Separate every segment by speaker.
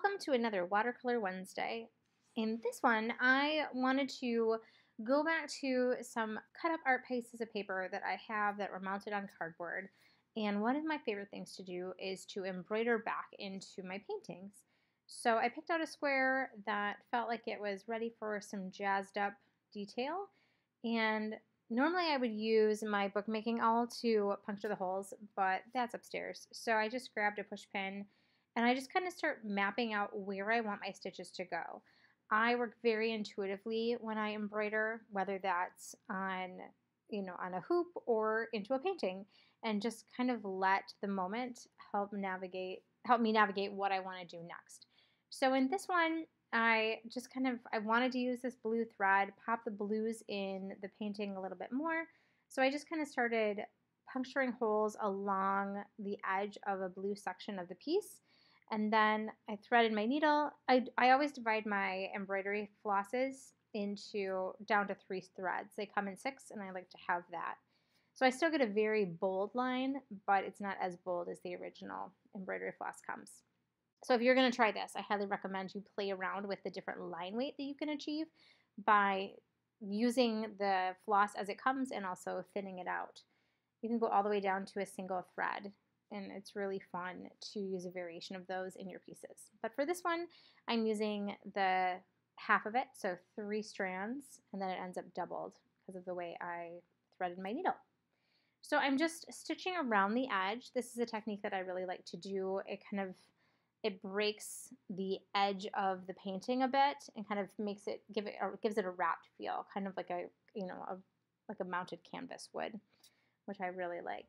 Speaker 1: Welcome to another Watercolor Wednesday. In this one, I wanted to go back to some cut up art pieces of paper that I have that were mounted on cardboard. And one of my favorite things to do is to embroider back into my paintings. So I picked out a square that felt like it was ready for some jazzed up detail. And normally I would use my bookmaking awl to puncture the holes, but that's upstairs. So I just grabbed a push pin and I just kind of start mapping out where I want my stitches to go. I work very intuitively when I embroider, whether that's on, you know, on a hoop or into a painting, and just kind of let the moment help navigate, help me navigate what I want to do next. So in this one, I just kind of, I wanted to use this blue thread, pop the blues in the painting a little bit more. So I just kind of started puncturing holes along the edge of a blue section of the piece and then I threaded my needle. I, I always divide my embroidery flosses into down to three threads. They come in six, and I like to have that. So I still get a very bold line, but it's not as bold as the original embroidery floss comes. So if you're going to try this, I highly recommend you play around with the different line weight that you can achieve by using the floss as it comes and also thinning it out. You can go all the way down to a single thread and it's really fun to use a variation of those in your pieces. But for this one, I'm using the half of it, so three strands, and then it ends up doubled because of the way I threaded my needle. So I'm just stitching around the edge. This is a technique that I really like to do. It kind of it breaks the edge of the painting a bit and kind of makes it give it or gives it a wrapped feel, kind of like a you know a like a mounted canvas would, which I really like.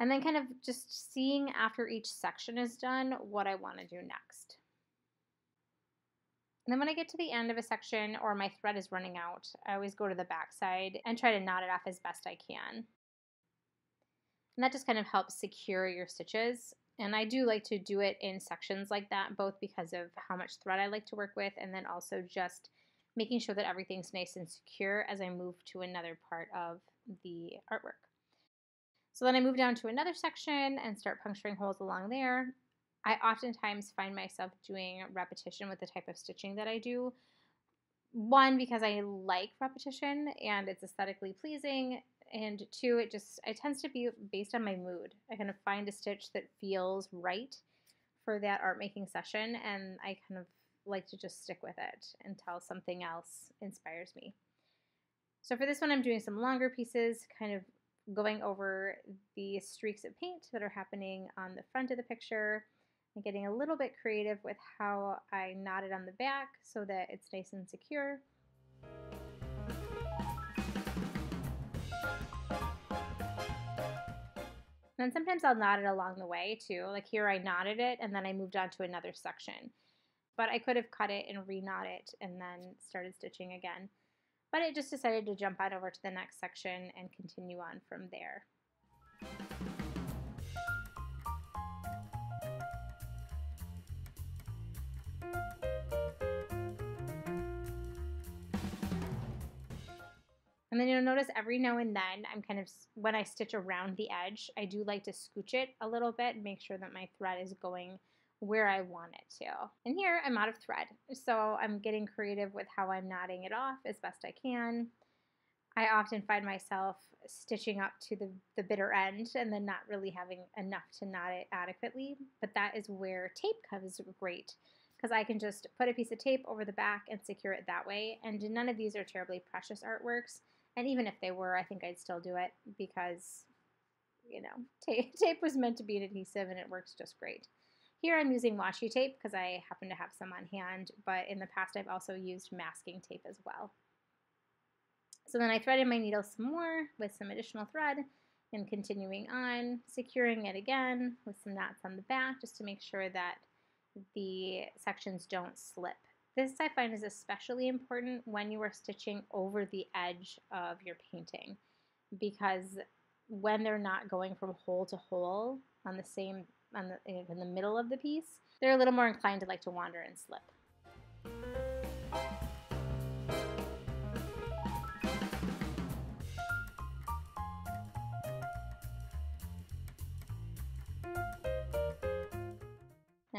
Speaker 1: And then kind of just seeing after each section is done what I want to do next. And then when I get to the end of a section or my thread is running out, I always go to the back side and try to knot it off as best I can. And that just kind of helps secure your stitches. And I do like to do it in sections like that, both because of how much thread I like to work with and then also just making sure that everything's nice and secure as I move to another part of the artwork. So then I move down to another section and start puncturing holes along there. I oftentimes find myself doing repetition with the type of stitching that I do. One, because I like repetition and it's aesthetically pleasing, and two, it just it tends to be based on my mood. I kind of find a stitch that feels right for that art making session, and I kind of like to just stick with it until something else inspires me. So for this one, I'm doing some longer pieces, kind of going over the streaks of paint that are happening on the front of the picture and getting a little bit creative with how I knot it on the back so that it's nice and secure. And sometimes I'll knot it along the way too. Like here I knotted it and then I moved on to another section. But I could have cut it and re-knot it and then started stitching again. But I just decided to jump on over to the next section and continue on from there. And then you'll notice every now and then I'm kind of, when I stitch around the edge, I do like to scooch it a little bit and make sure that my thread is going where I want it to. And here I'm out of thread, so I'm getting creative with how I'm knotting it off as best I can. I often find myself stitching up to the, the bitter end and then not really having enough to knot it adequately, but that is where tape comes great because I can just put a piece of tape over the back and secure it that way. And none of these are terribly precious artworks. And even if they were, I think I'd still do it because, you know, tape, tape was meant to be an adhesive and it works just great. Here I'm using washi tape because I happen to have some on hand, but in the past I've also used masking tape as well. So then I threaded my needle some more with some additional thread and continuing on, securing it again with some knots on the back just to make sure that the sections don't slip. This I find is especially important when you are stitching over the edge of your painting because when they're not going from hole to hole on the same on the in the middle of the piece, they're a little more inclined to like to wander and slip.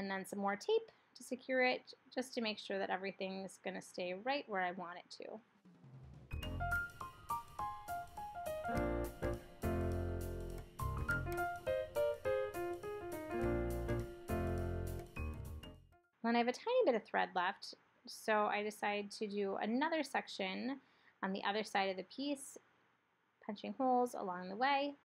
Speaker 1: And then some more tape to secure it just to make sure that everything's going to stay right where I want it to. Then I have a tiny bit of thread left, so I decided to do another section on the other side of the piece, punching holes along the way.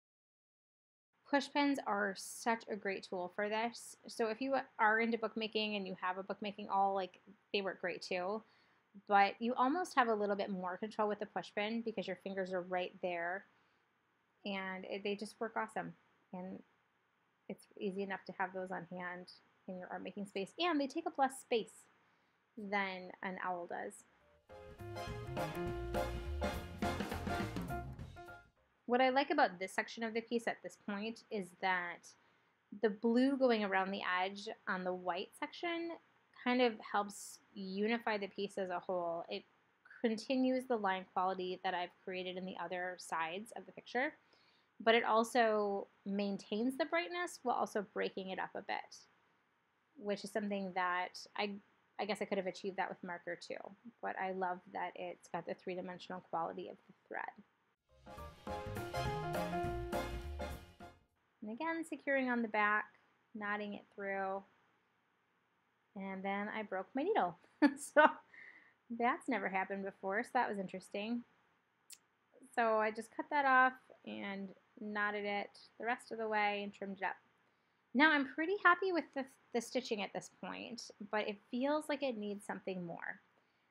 Speaker 1: Push pins are such a great tool for this. So if you are into bookmaking and you have a bookmaking awl, like they work great too. But you almost have a little bit more control with the push pin because your fingers are right there, and it, they just work awesome. And it's easy enough to have those on hand in your art making space, and they take up less space than an awl does. What I like about this section of the piece at this point is that the blue going around the edge on the white section kind of helps unify the piece as a whole. It continues the line quality that I've created in the other sides of the picture, but it also maintains the brightness while also breaking it up a bit which is something that I I guess I could have achieved that with marker too, but I love that it's got the three-dimensional quality of the thread. And again, securing on the back, knotting it through, and then I broke my needle. so that's never happened before, so that was interesting. So I just cut that off and knotted it the rest of the way and trimmed it up. Now I'm pretty happy with the, the stitching at this point, but it feels like it needs something more.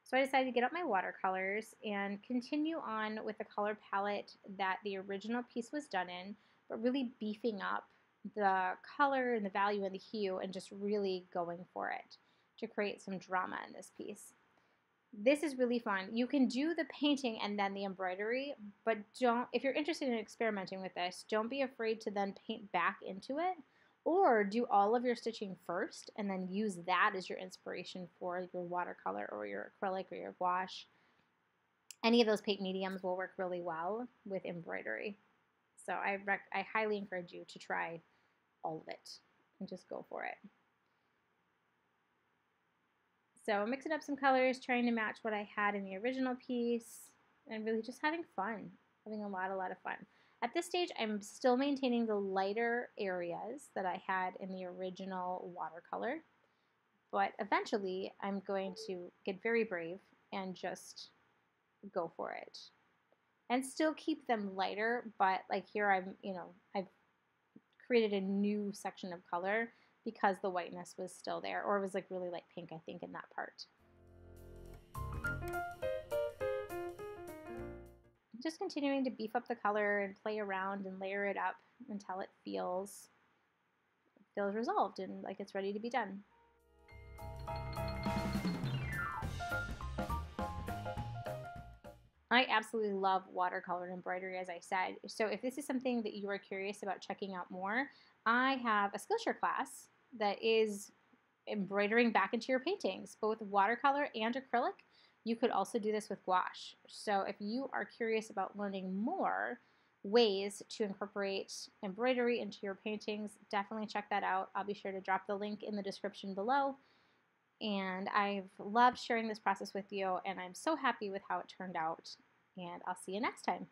Speaker 1: So I decided to get out my watercolors and continue on with the color palette that the original piece was done in, but really beefing up the color and the value and the hue and just really going for it to create some drama in this piece. This is really fun. You can do the painting and then the embroidery, but don't, if you're interested in experimenting with this, don't be afraid to then paint back into it or do all of your stitching first and then use that as your inspiration for your watercolor or your acrylic or your gouache. Any of those paint mediums will work really well with embroidery. So I, I highly encourage you to try all of it and just go for it. So I'm mixing up some colors, trying to match what I had in the original piece, and really just having fun, having a lot, a lot of fun. At this stage, I'm still maintaining the lighter areas that I had in the original watercolor, but eventually I'm going to get very brave and just go for it. And still keep them lighter, but like here I'm, you know, I've created a new section of color because the whiteness was still there, or it was like really light pink, I think, in that part. Just continuing to beef up the color and play around and layer it up until it feels feels resolved and like it's ready to be done. I absolutely love watercolor embroidery, as I said. So if this is something that you are curious about checking out more, I have a Skillshare class that is embroidering back into your paintings, both watercolor and acrylic. You could also do this with gouache. So if you are curious about learning more ways to incorporate embroidery into your paintings, definitely check that out. I'll be sure to drop the link in the description below. And I've loved sharing this process with you, and I'm so happy with how it turned out. And I'll see you next time.